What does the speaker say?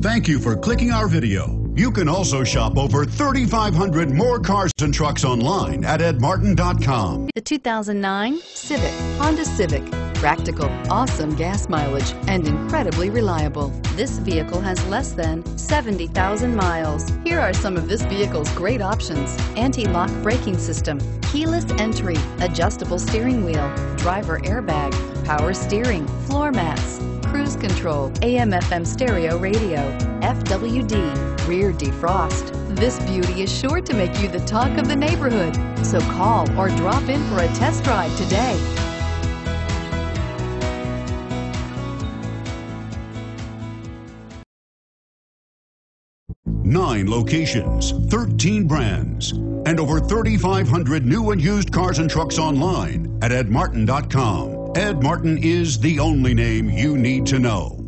Thank you for clicking our video. You can also shop over 3,500 more cars and trucks online at edmartin.com. The 2009 Civic, Honda Civic. Practical, awesome gas mileage, and incredibly reliable. This vehicle has less than 70,000 miles. Here are some of this vehicle's great options. Anti-lock braking system, keyless entry, adjustable steering wheel, driver airbag, power steering, floor mats, cruise control, AM FM stereo radio, FWD, rear defrost. This beauty is sure to make you the talk of the neighborhood. So call or drop in for a test drive today. Nine locations, 13 brands, and over 3,500 new and used cars and trucks online at edmartin.com. Ed Martin is the only name you need to know.